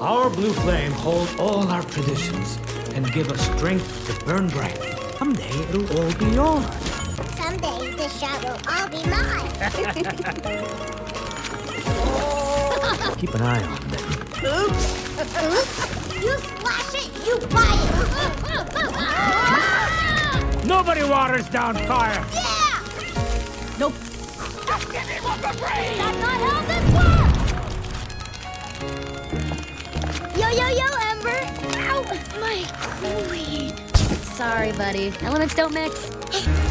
Our blue flame hold all our traditions and give us strength to burn bright. Someday it'll all be yours. Someday this shot will all be mine. Keep an eye on them. Oops! you splash it, you buy it. Nobody waters down fire. yeah! Nope. That's not how this works! Yo, yo, yo, Ember! Ow! My queen! Sorry, buddy. Elements don't mix.